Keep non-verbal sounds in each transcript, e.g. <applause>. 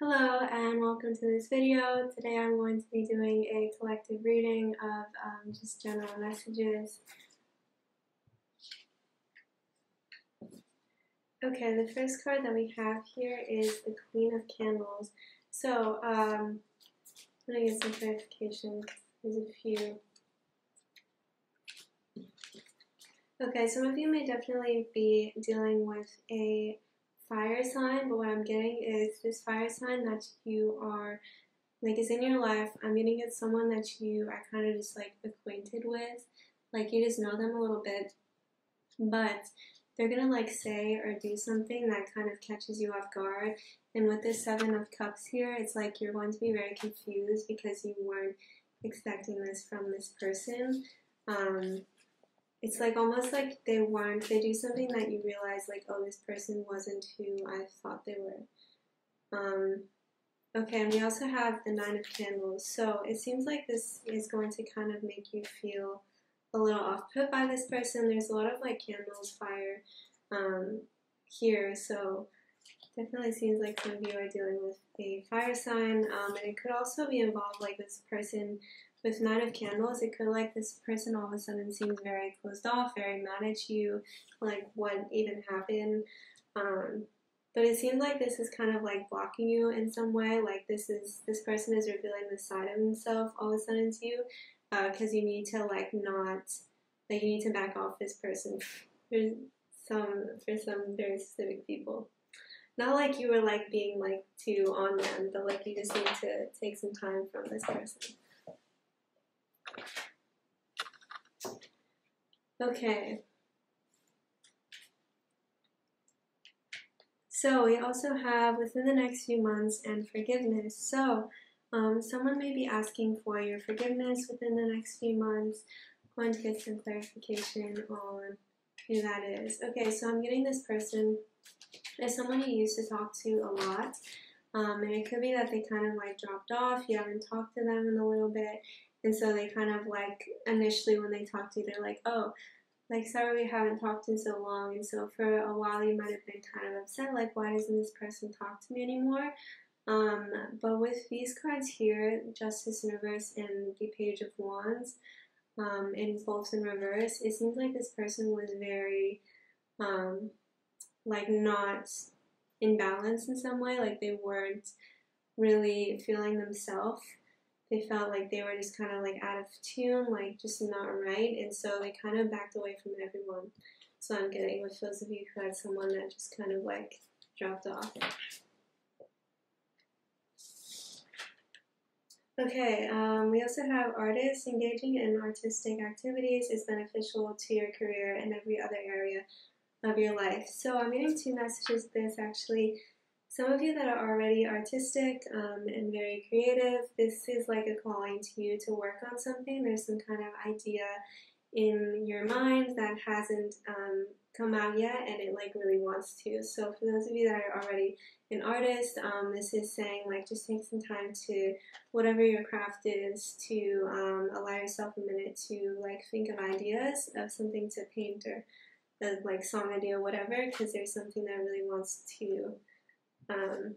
Hello and welcome to this video. Today I'm going to be doing a collective reading of um, just general messages. Okay, the first card that we have here is the Queen of Candles. So, um, I'm going to get some clarification. There's a few. Okay, some of you may definitely be dealing with a fire sign, but what I'm getting is this fire sign that you are like is in your life. I'm getting it's someone that you are kind of just like acquainted with, like you just know them a little bit, but they're gonna like say or do something that kind of catches you off guard. And with this Seven of Cups here, it's like you're going to be very confused because you weren't expecting this from this person. Um, it's like almost like they weren't they do something that you realize like oh this person wasn't who I thought they were. Um, okay, and we also have the nine of candles. So it seems like this is going to kind of make you feel a little off put by this person. There's a lot of like candles, fire um, here, so definitely seems like some of you are dealing with a fire sign, um, and it could also be involved like this person with Nine of Candles, it could like this person all of a sudden seems very closed off, very mad at you, like what even happened. Um, but it seems like this is kind of like blocking you in some way. Like this is this person is revealing this side of himself all of a sudden to you, because uh, you need to like not like you need to back off this person <laughs> for some for some very specific people. Not like you were like being like too on them, but like you just need to take some time from this person. Okay. So we also have within the next few months and forgiveness. So um, someone may be asking for your forgiveness within the next few months. I'm going to get some clarification on who that is. Okay, so I'm getting this person as someone you used to talk to a lot. Um, and it could be that they kind of like dropped off, you haven't talked to them in a little bit, and so they kind of like initially when they talk to you, they're like, oh, like sorry we haven't talked in so long. And so for a while you might have been kind of upset, like why doesn't this person talk to me anymore? Um, but with these cards here, Justice in reverse and the Page of Wands, um, and both in reverse, it seems like this person was very, um, like not in balance in some way, like they weren't really feeling themselves they felt like they were just kind of like out of tune, like just not right, and so they kind of backed away from everyone. So I'm getting with those of you who had someone that just kind of like dropped off. Okay, um, we also have artists engaging in artistic activities is beneficial to your career and every other area of your life. So I'm getting two messages this actually. Some of you that are already artistic um, and very creative, this is like a calling to you to work on something. There's some kind of idea in your mind that hasn't um, come out yet and it like really wants to. So for those of you that are already an artist, um, this is saying like just take some time to whatever your craft is to um, allow yourself a minute to like think of ideas of something to paint or a, like song idea, whatever, because there's something that really wants to um,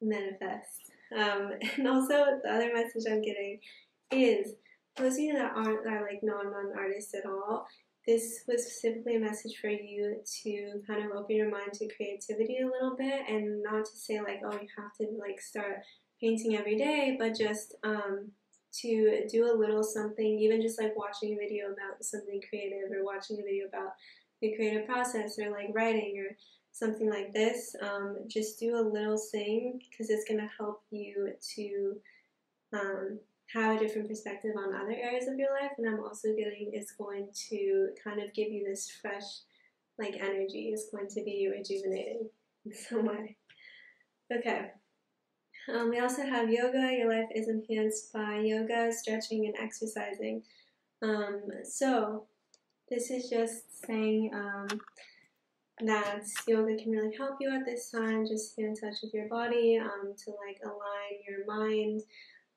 manifest. Um, <laughs> and also, the other message I'm getting is those of you that aren't that are like non-non artists at all. This was specifically a message for you to kind of open your mind to creativity a little bit, and not to say like, oh, you have to like start painting every day, but just um, to do a little something, even just like watching a video about something creative, or watching a video about the creative process, or like writing, or something like this, um, just do a little thing because it's going to help you to um, have a different perspective on other areas of your life. And I'm also getting it's going to kind of give you this fresh, like, energy. It's going to be rejuvenating in some way. Okay. Um, we also have yoga. Your life is enhanced by yoga, stretching, and exercising. Um, so, this is just saying um, that yoga can really help you at this time. Just get in touch with your body um, to like align your mind.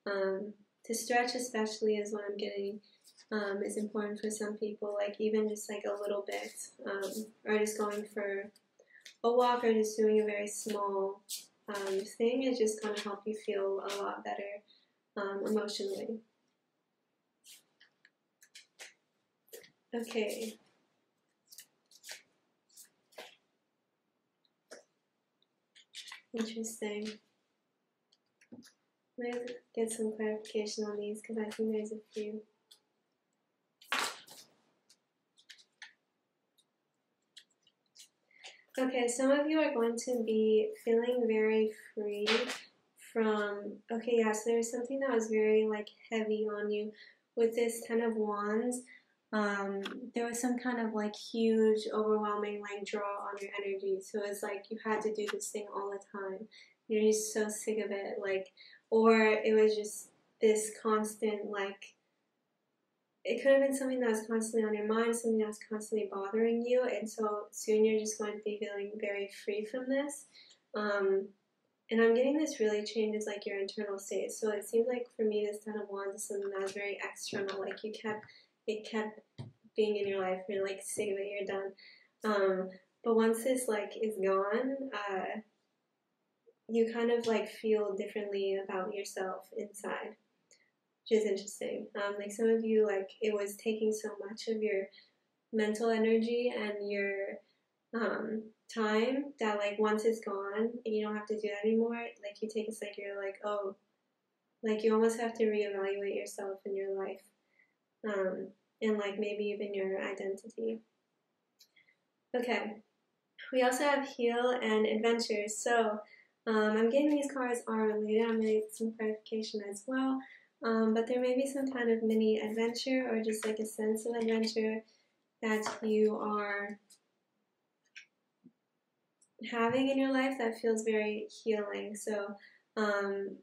Um, to stretch, especially, is what I'm getting. Um, is important for some people. Like even just like a little bit, um, or just going for a walk, or just doing a very small um, thing is just going to help you feel a lot better um, emotionally. Okay. Interesting. Let's get some clarification on these because I think there's a few. Okay, some of you are going to be feeling very free from, okay, yes, yeah, so there's something that was very like heavy on you with this Ten of Wands. Um, there was some kind of like huge, overwhelming like draw on your energy. So it's like you had to do this thing all the time. You're just so sick of it. Like, or it was just this constant like it could have been something that was constantly on your mind, something that was constantly bothering you, and so soon you're just going to be feeling very free from this. Um, and I'm getting this really changes like your internal state. So it seems like for me, this Ten of Wands is something that was very external. Like you kept, it kept being in your life. You're like sick of it. You're done. Um, but once this like is gone, uh, you kind of like feel differently about yourself inside which is interesting. Um, like some of you, like it was taking so much of your mental energy and your um, time that like once it's gone and you don't have to do that anymore, like you take a second, you're like, oh, like you almost have to reevaluate yourself in your life, um, and like maybe even your identity. Okay, we also have heal and adventures. So um, I'm getting these cards are related. I'm gonna get some clarification as well. Um, but there may be some kind of mini adventure or just like a sense of adventure that you are having in your life that feels very healing. So um,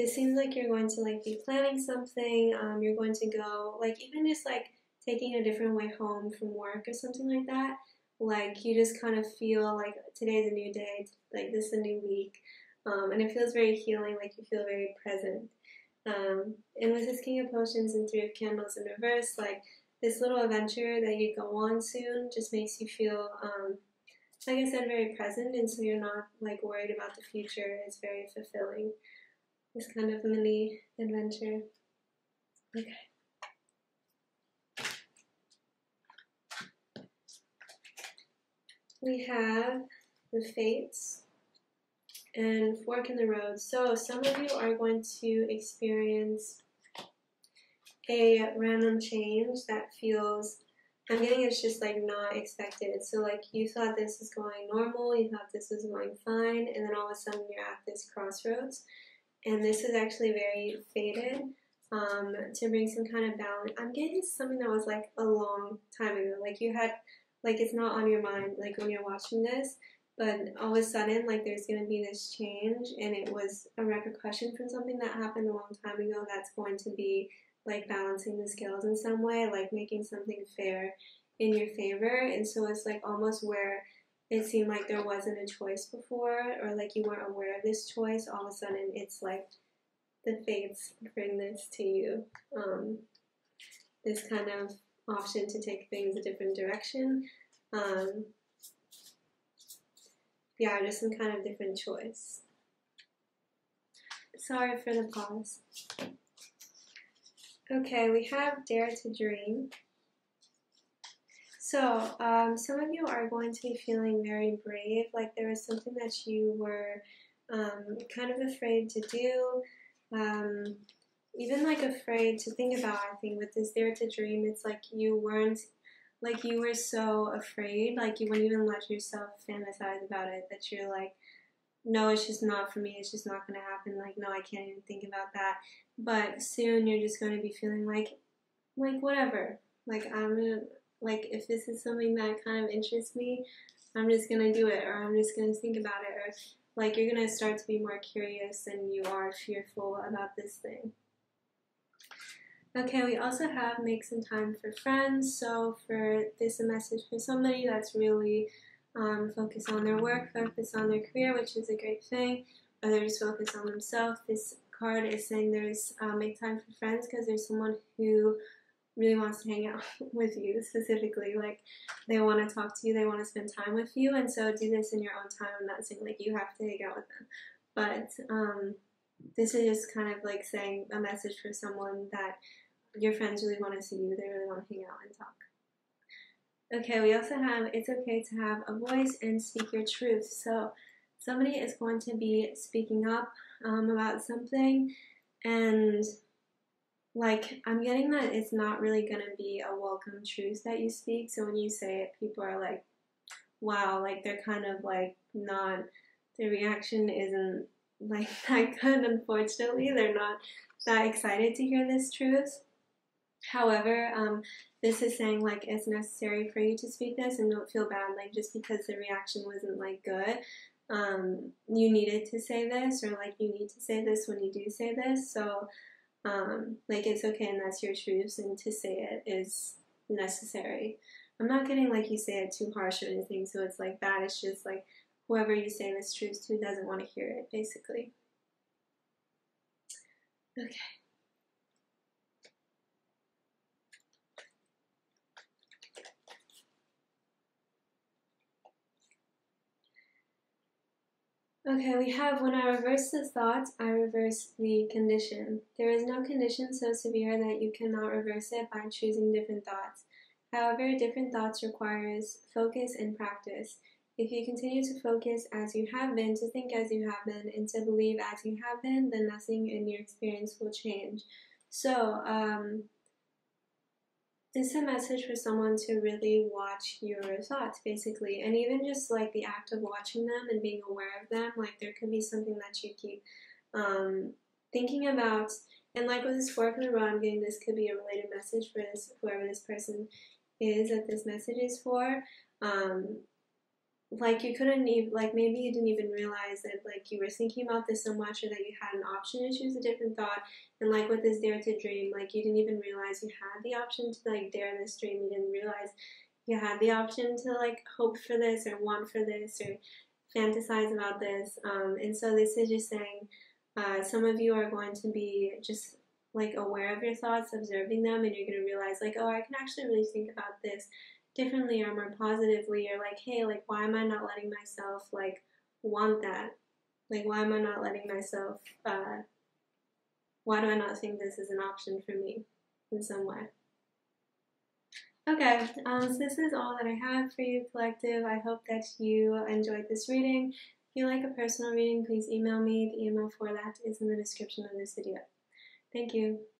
it seems like you're going to like be planning something. Um, you're going to go like even just like taking a different way home from work or something like that. Like you just kind of feel like today's a new day, like this is a new week, um, and it feels very healing. Like you feel very present. Um, and with this King of Potions and Three of Candles in reverse, like this little adventure that you go on soon just makes you feel, um, like I said, very present, and so you're not like worried about the future. It's very fulfilling. This kind of mini adventure. Okay. We have the Fates and fork in the road. So some of you are going to experience a random change that feels I'm getting it's just like not expected. So like you thought this was going normal, you thought this was going fine, and then all of a sudden you're at this crossroads. And this is actually very fated um, to bring some kind of balance. I'm getting something that was like a long time ago. Like you had, like it's not on your mind. Like when you're watching this, but all of a sudden like there's going to be this change and it was a repercussion from something that happened a long time ago that's going to be like balancing the scales in some way like making something fair in your favor and so it's like almost where it seemed like there wasn't a choice before or like you weren't aware of this choice all of a sudden it's like the fates bring this to you um, this kind of option to take things a different direction um, yeah, just some kind of different choice. Sorry for the pause. Okay, we have Dare to Dream. So, um, some of you are going to be feeling very brave, like there was something that you were um, kind of afraid to do, um, even like afraid to think about. I think with this Dare to Dream, it's like you weren't like you were so afraid, like you wouldn't even let yourself fantasize about it, that you're like, no, it's just not for me, it's just not gonna happen, like, no, I can't even think about that. But soon you're just gonna be feeling like, like, whatever. Like, I'm gonna, like, if this is something that kind of interests me, I'm just gonna do it, or I'm just gonna think about it, or like, you're gonna start to be more curious than you are fearful about this thing. Okay, we also have make some time for friends. So for this a message for somebody that's really um, on their work, focus on their career, which is a great thing, just focused on themselves. This card is saying there's um, make time for friends because there's someone who really wants to hang out <laughs> with you specifically. Like they want to talk to you, they want to spend time with you, and so do this in your own time. I'm not saying like you have to hang out with them, but um, this is just kind of like saying a message for someone that your friends really want to see you, they really want to hang out and talk. Okay, we also have it's okay to have a voice and speak your truth. So, somebody is going to be speaking up um, about something, and like I'm getting that it's not really to be a welcome truth that you speak. So, when you say it, people are like, wow, like they're kind of like not, their reaction isn't <laughs> like that good, unfortunately. They're not that excited to hear this truth. However, um, this is saying like it's necessary for you to speak this and don't feel bad like just because the reaction wasn't like good um, you needed to say this or like you need to say this when you do say this so um, like it's okay and that's your truth and to say it is necessary. I'm not getting like you say it too harsh or anything so it's like bad. It's just like whoever you say this truth to doesn't want to hear it basically. Okay Okay, we have when I reverse the thought, I reverse the condition. There is no condition so severe that you cannot reverse it by choosing different thoughts. However, different thoughts requires focus and practice. If you continue to focus as you have been, to think as you have been, and to believe as you have been, then nothing in your experience will change. So, um, it's a message for someone to really watch your thoughts basically. And even just like the act of watching them and being aware of them like there could be something that you keep um, thinking about. And like with this fork in the i'm getting this could be a related message for this whoever this person is that this message is for. Um, like you couldn't even like maybe you didn't even realize that like you were thinking about this so much or that you had an option to choose a different thought. And like with this dare to dream like you didn't even realize you had the option to like dare this dream. You didn't realize you had the option to like hope for this or want for this or fantasize about this. Um, and so this is just saying uh, some of you are going to be just like aware of your thoughts observing them and you're going to realize like oh i can actually really think about this differently or more positively or like hey like why am i not letting myself like want that? Like why am i not letting myself uh why do i not think this is an option for me in some way? Okay um, so this is all that i have for you collective. I hope that you enjoyed this reading. If you like a personal reading please email me. The email for that is in the description of this video. Thank you